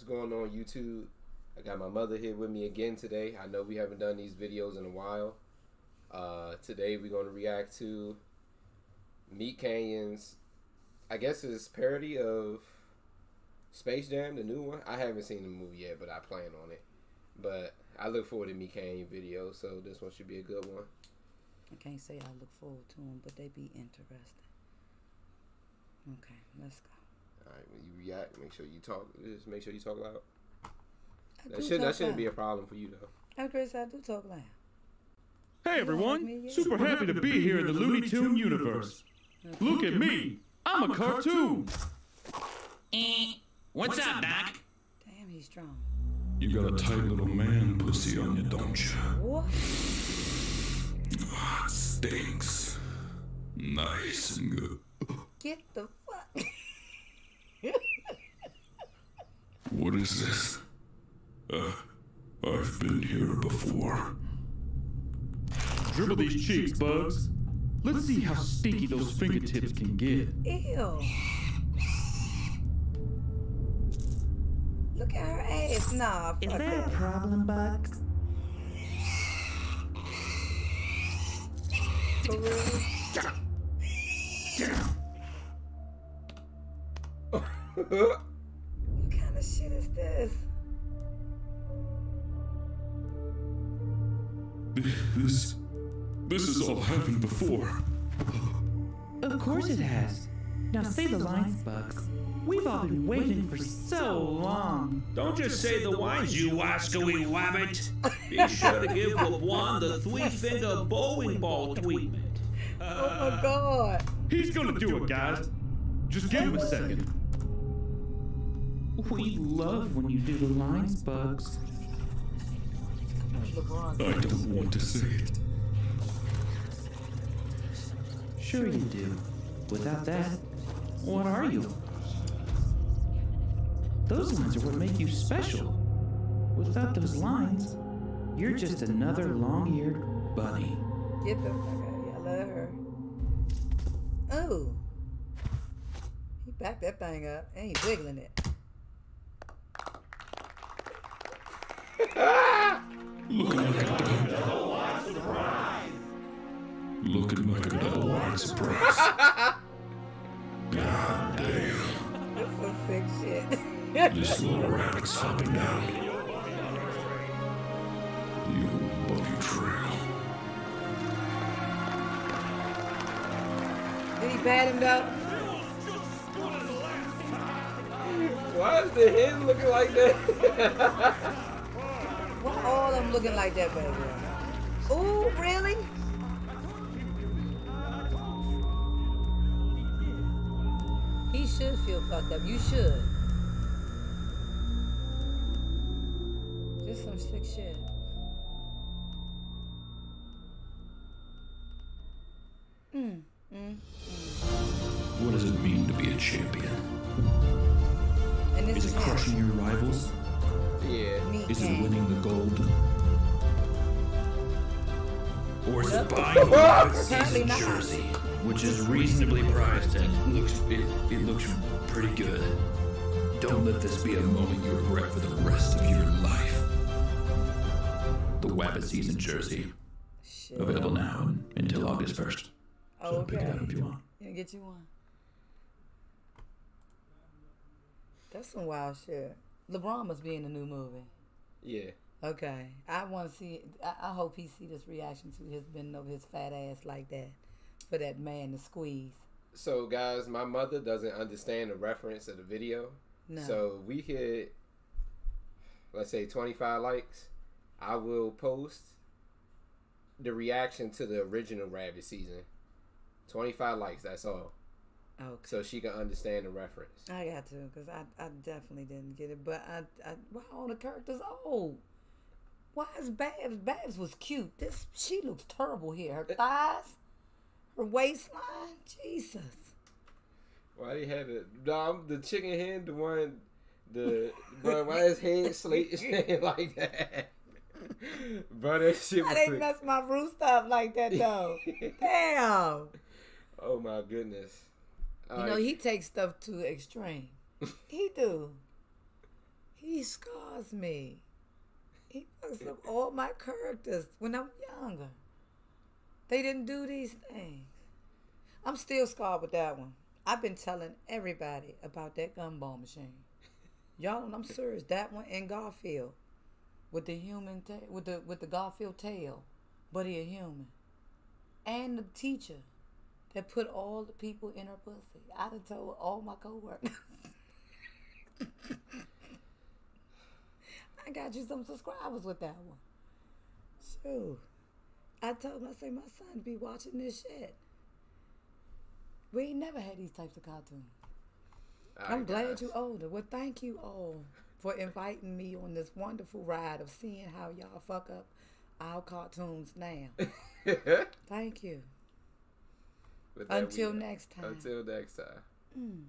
What's going on YouTube? I got my mother here with me again today. I know we haven't done these videos in a while. Uh, today we're going to react to Meat Canyon's, I guess it's parody of Space Jam, the new one. I haven't seen the movie yet, but I plan on it. But I look forward to Meat Canyon videos, so this one should be a good one. I can't say I look forward to them, but they be interesting. Okay, let's go. All right, when you react, make sure you talk. Just make sure you talk loud. I That do should that shouldn't be a problem for you though. Oh, Chris, I do talk loud. Hey You don't like me everyone, super happy to be here in the Looney Tune universe. Look at me, I'm a cartoon. Eh, What's up, Doc? Damn, he's strong. You got a tight little man pussy on you, don't you? What? Stinks. Nice and good. Get the fuck. What is this? Uh, I've been here before. Dribble these cheeks, Bugs. Let's see how stinky those fingertips can get. Ew. Look at her ass. Nah, Is fuck there a problem, Bugs? For real? What kind of shit is this? This. This has all happened before. Of course it has. Now say the lines, Bugs. We've all been waiting for so long. Don't just say the lines, you wascally wabbit. Be sure to give LeBron the three-finger bowling ball treatment. Oh my god. He's gonna do it, guys. Just give him a second. We love when you do the lines, Bugs. I don't want to say it. Sure you do. Without that, what are you? Those lines are what make you special. Without those lines, you're just another long-eared bunny. Get the fuck out of here. I love her. Oh. He backed that thing up and he wiggling it. Looking like a double wide surprise. Look at my double wide surprise. God damn. That's some sick shit. This little rabbit's hopping down. The old buggy trail. Did he pat him though? Why is the head looking like that? Why all of them looking like that, baby? Ooh, really? He should feel fucked up. You should. Just some sick shit. Mm, mm. What does it mean to be a champion? And this Is is it crushing your rivals? Yeah. Meat Is it winning the gold? Or is it buying you a Apparently season not. jersey, which is reasonably priced and looks it, it looks pretty good. Don't let this be a moment you regret for the rest of your life. The Wabbit season jersey. Shit. Available now and until August 1st. So pick it up if you want. Yeah, get you one. That's some wild shit. LeBron must be in the new movie. Yeah. Okay, I want to see. I, I hope he see this reaction to his bending over his fat ass like that for that man to squeeze. So guys, my mother doesn't understand the reference of the video. No. So we hit let's say 25 likes. I will post the reaction to the original Rabbit season. 25 likes, that's all. Okay. So she can understand the reference. I got to because I, I definitely didn't get it. But I, I why all the characters old? Why is Babs? Babs was cute. This she looks terrible here. Her thighs, her waistline. Jesus. Why they had the Dom, the chicken head, the one the bro, why his head slate like that? bro, that shit was they mess my rooster up like that though? Damn. Oh my goodness. Uh, you know, he takes stuff to extreme. he do. He he scars me. He fucks up all my characters when I'm younger. They didn't do these things. I'm still scarred with that one. I've been telling everybody about that gumball machine. Y'all, I'm serious. That one and Garfield with the human ta- with the with the Garfield tail, but he a human. And the teacher that put all the people in her pussy. I done told all my coworkers. I got you some subscribers with that one. Shoot. I told him, I say, my son be watching this shit. We ain't never had these types of cartoons. All I'm right, glad guys. you older. Well, thank you all for inviting me on this wonderful ride of seeing how y'all fuck up our cartoons now. Thank you. With Until next time. Until next time. Mm.